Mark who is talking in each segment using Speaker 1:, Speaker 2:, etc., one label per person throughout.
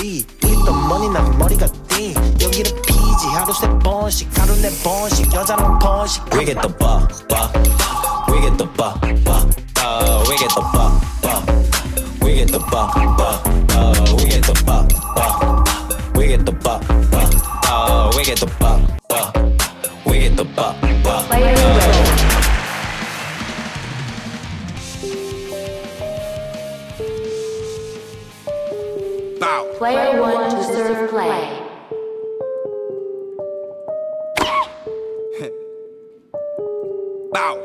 Speaker 1: 위 우리 머니 난 머리가 띵 여기는 피지 하루 세 번씩 하루 네 번씩 여자랑 번씩
Speaker 2: We get the ba ba We get the ba ba uh, We get the ba ba We get the ba ba uh, We get the ba ba We get the ba ba uh, We get the ba ba We get the ba ba
Speaker 3: Player
Speaker 4: Bow.
Speaker 3: Player one to serve play.
Speaker 4: Bow.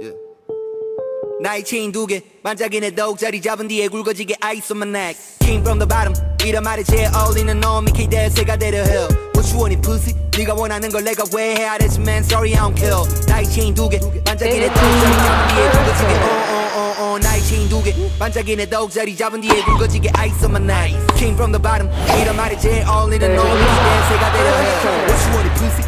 Speaker 4: yeah. 나의 체인 두개 반짝이네 더욱 자리 잡은 뒤에 굵어지게 ice on my neck Came from the bottom 이런 말에 제일 어울리는 놈이 기대세가 되려 해 What you want it pussy 네가 원하는 걸 내가 왜 해야 되지 man sorry I don't care 나의 체인 두개 반짝이네 더욱 자리 잡은 뒤에 굵어지게 oh oh oh oh 나의 체인 두개 반짝이네 더욱 자리 잡은 뒤에 굵어지게 ice on my neck Came from the bottom 이런 말에 제일 어울리는 놈이 기대세가 되려 해 What you want it pussy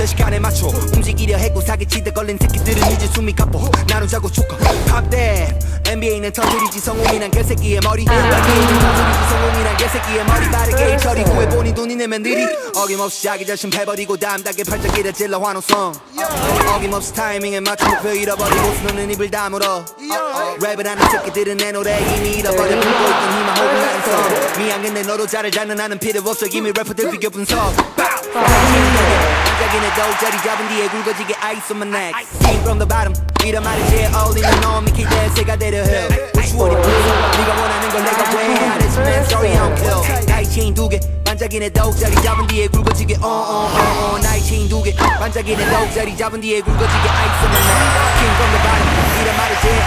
Speaker 4: 저 시간에 맞춰. 움직이려 했고 사기치다 걸린 새끼들은 이제 숨이 가빠 나는 자고 축하. That NBA는 터뜨리지. 성공이란 개새끼의 머리. NBA 는 터뜨리지. 성공이란 개새끼의 머리. 빠르게 처리 본인 돈이 내면 느리. 어김없이 자기 자신 패버리고 담닥에 팔짝이를 찔러 환호성. 어김없이 타이밍에 맞춰 목표 잃어버리고 수는 입을 다물어. 랩을 하는 새끼들은 내 노래 이미 잃어버려. 불고 있던 희망 혹은 나는 성. 미안 근데 너도 잘을 잘 나는 필요 없어. 이미 래퍼들 비교 분석 반짝이네 더욱 자리 잡은 뒤에 굵어지게 ice on my neck Came from the bottom 이런 말이 제일 어울리는 놈 이게 대세가 되려 해 What you it please 네가 원하는 걸 내가 왜 되지 man sorry I don't care 나의 체인 두개 반짝이네 더욱 자리 잡은 뒤에 굵어지게 uh uh uh uh 나의 체인 두개 반짝이네 더욱 자리 잡은 뒤에 굵어지게 ice on my neck Came from the bottom 말이 제일